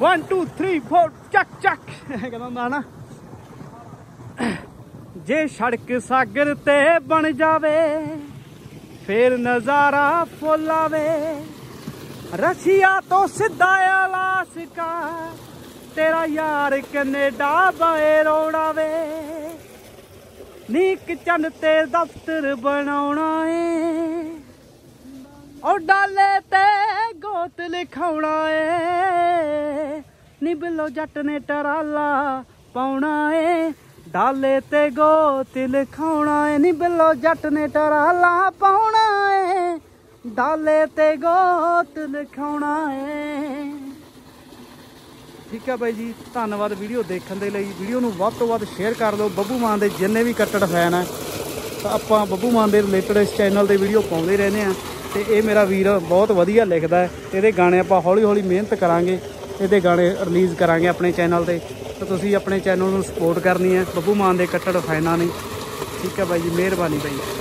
1 2 3 4 ਚੱਕ ਚੱਕ ਕਹਿੰਦਾ ਹੁੰਦਾ ਨਾ ਜੇ ਸੜਕ ਸਾਗਰ ਤੇ ਬਣ ਜਾਵੇ, ਫੇਰ ਨਜ਼ਾਰਾ ਫੁੱਲ ਆਵੇ। ਰਸ਼ੀਆ ਤੋਂ ਸਿੱਧਾ ਅਲਾਸਕਾ, ਤੇਰਾ ਯਾਰ ਕੈਨੇਡਾ ਬਾਏ ਰੋੜਾਵੇ ਨੀਕ ਚੰਨ ਤੇ ਦਫ਼ਤਰ ਬਣਾਉਣਾ ਏ। ਉਹ ਡਾਲੇ ਤੇ ਗੋਤ ਲਿਖਾਉਣਾ ਏ। ਨਿਬਲੋ ਜੱਟ ਨੇ ਟਰਾਲਾ ਪਾਉਣਾ ਏ। ਡਾਲੇ ਤੇ ਗੋਤ ਲਿਖਾਉਣਾ ਏ। ਨਿਬਲੋ ਜੱਟ ਨੇ ਟਰਾਲਾ ਪਾਉਣਾ ਏ। ਡਾਲੇ ਤੇ ਗੋਤ ਲਿਖਾਉਣਾ ਏ। ਠੀਕ ਹੈ ਬਾਈ ਜੀ, ਧੰਨਵਾਦ ਵੀਡੀਓ ਦੇਖਣ ਦੇ ਲਈ। ਵੀਡੀਓ ਨੂੰ ਵੱਧ ਤੋਂ ਵੱਧ ਸ਼ੇਅਰ ਕਰ ਦਿਓ। ਬੱਬੂ ਮਾਨ ਦੇ ਜਿੰਨੇ ਵੀ ਕੱਟੜ ਫੈਨ ਆ, ਤਾਂ ਆਪਾਂ ਬੱਬੂ ਮਾਨ ਦੇ ਰਿਲੇਟਡ ਇਸ ਚੈਨਲ ਤੇ ਵੀਡੀਓ ਪਾਉਂਦੇ ਰਹਿੰਦੇ ਆ। ਤੇ ਇਹ ਮੇਰਾ ਵੀਰ ਬਹੁਤ ਵਧੀਆ ਲਿਖਦਾ ਹੈ। ਇਹਦੇ ਗਾਣੇ ਆਪਾਂ ਹੌਲੀ ਹੌਲੀ ਮਿਹਨਤ ਕਰਾਂਗੇ। ਇਹਦੇ ਗਾਣੇ ਰਿਲੀਜ਼ ਕਰਾਂਗੇ ਆਪਣੇ ਚੈਨਲ ਤੇ। ਤਾਂ ਤੁਸੀਂ ਆਪਣੇ ਚੈਨਲ ਨੂੰ ਸਪੋਰਟ ਕਰਨੀ ਹੈ। ਬੱਬੂ ਮਾਨ ਦੇ ਕੱਟੜ ਫੈਨਾਂ ਨੇ ਠੀਕ ਹੈ ਬਾਈ ਜੀ, ਮਿਹਰਬਾਨੀ ਬਾਈ।